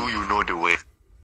Do you know the way?